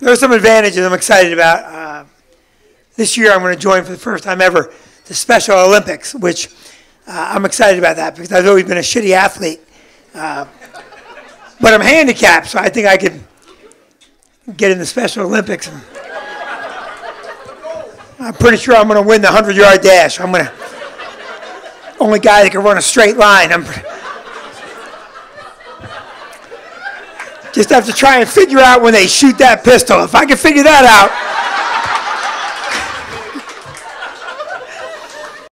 There are some advantages I'm excited about. Uh, this year, I'm going to join for the first time ever the Special Olympics, which uh, I'm excited about that because I've always been a shitty athlete. Uh, but I'm handicapped, so I think I could get in the Special Olympics. I'm pretty sure I'm going to win the 100 yard dash. I'm going to, only guy that can run a straight line. I'm, just have to try and figure out when they shoot that pistol. If I can figure that out,